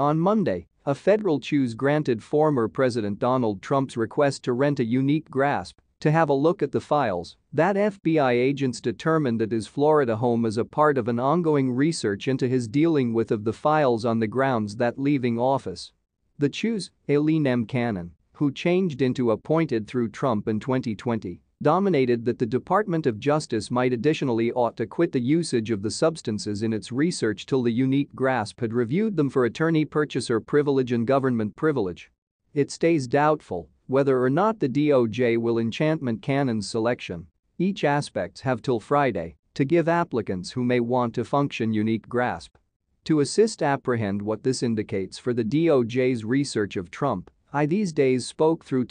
On Monday, a federal choose granted former President Donald Trump's request to rent a unique grasp to have a look at the files that FBI agents determined at his Florida home as a part of an ongoing research into his dealing with of the files on the grounds that leaving office. The choose, Aileen M. Cannon, who changed into appointed through Trump in 2020, dominated that the Department of Justice might additionally ought to quit the usage of the substances in its research till the unique grasp had reviewed them for attorney-purchaser privilege and government privilege. It stays doubtful whether or not the DOJ will enchantment Cannon's selection. Each aspects have till Friday to give applicants who may want to function unique grasp. To assist apprehend what this indicates for the DOJ's research of Trump, I these days spoke through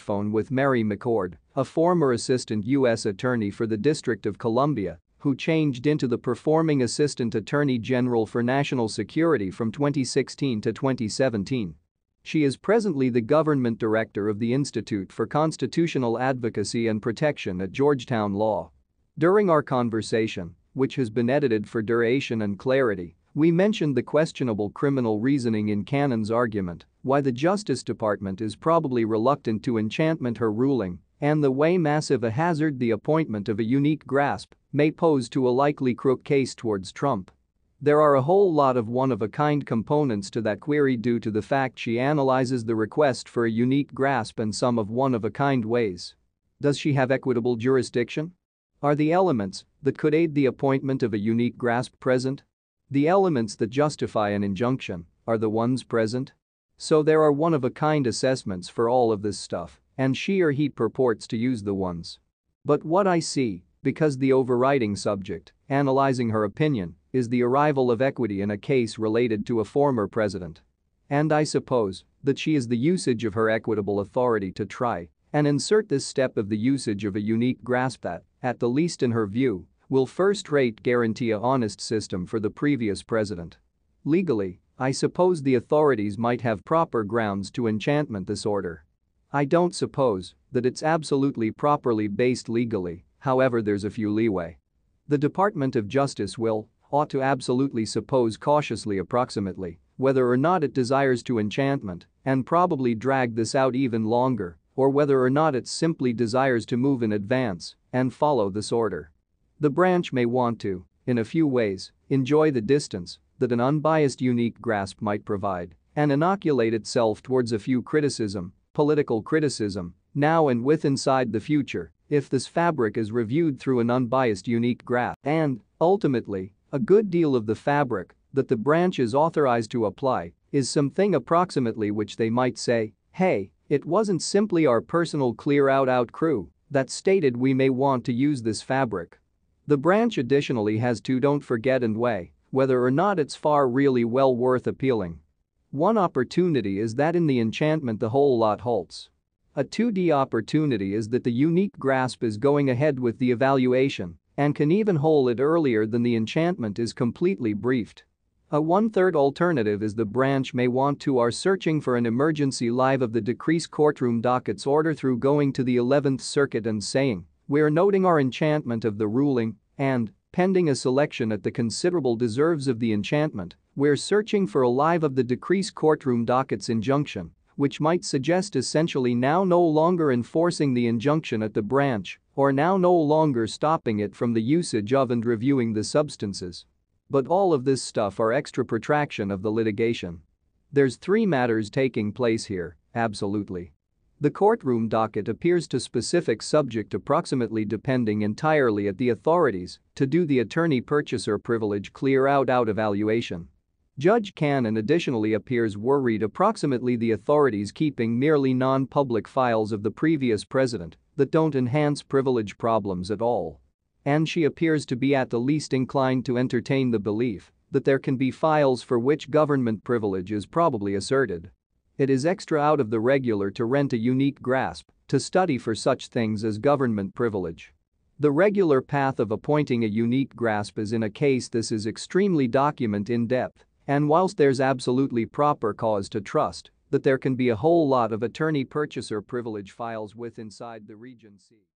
phone with Mary McCord, a former assistant U.S. attorney for the District of Columbia, who changed into the performing assistant attorney general for national security from 2016 to 2017. She is presently the government director of the Institute for Constitutional Advocacy and Protection at Georgetown Law. During our conversation, which has been edited for duration and clarity, we mentioned the questionable criminal reasoning in Cannon's argument, why the Justice Department is probably reluctant to enchantment her ruling, and the way massive a hazard the appointment of a unique grasp may pose to a likely crook case towards Trump. There are a whole lot of one-of-a-kind components to that query due to the fact she analyzes the request for a unique grasp and some of one-of-a-kind ways. Does she have equitable jurisdiction? Are the elements that could aid the appointment of a unique grasp present? The elements that justify an injunction are the ones present. So there are one-of-a-kind assessments for all of this stuff, and she or he purports to use the ones. But what I see, because the overriding subject, analyzing her opinion, is the arrival of equity in a case related to a former president. And I suppose that she is the usage of her equitable authority to try and insert this step of the usage of a unique grasp that, at the least in her view, will first-rate guarantee a honest system for the previous president. Legally, I suppose the authorities might have proper grounds to enchantment this order. I don't suppose that it's absolutely properly based legally, however there's a few leeway. The Department of Justice will, ought to absolutely suppose cautiously approximately, whether or not it desires to enchantment, and probably drag this out even longer, or whether or not it simply desires to move in advance and follow this order. The branch may want to, in a few ways, enjoy the distance that an unbiased unique grasp might provide and inoculate itself towards a few criticism, political criticism, now and with inside the future, if this fabric is reviewed through an unbiased unique grasp. And, ultimately, a good deal of the fabric that the branch is authorized to apply is something approximately which they might say, hey, it wasn't simply our personal clear out out crew that stated we may want to use this fabric. The branch additionally has to don't forget and weigh whether or not it's far really well worth appealing. One opportunity is that in the enchantment the whole lot halts. A 2D opportunity is that the unique grasp is going ahead with the evaluation and can even hold it earlier than the enchantment is completely briefed. A one-third alternative is the branch may want to are searching for an emergency live of the decreased courtroom dockets order through going to the 11th Circuit and saying, we're noting our enchantment of the ruling and, pending a selection at the considerable deserves of the enchantment, we're searching for a live of the decreased courtroom docket's injunction, which might suggest essentially now no longer enforcing the injunction at the branch or now no longer stopping it from the usage of and reviewing the substances. But all of this stuff are extra protraction of the litigation. There's three matters taking place here, absolutely. The courtroom docket appears to specific subject approximately depending entirely at the authorities to do the attorney-purchaser privilege clear out out evaluation. Judge Cannon additionally appears worried approximately the authorities keeping merely non-public files of the previous president that don't enhance privilege problems at all. And she appears to be at the least inclined to entertain the belief that there can be files for which government privilege is probably asserted. It is extra out of the regular to rent a unique grasp to study for such things as government privilege. The regular path of appointing a unique grasp is in a case this is extremely document in-depth and whilst there's absolutely proper cause to trust that there can be a whole lot of attorney-purchaser privilege files with inside the Regency.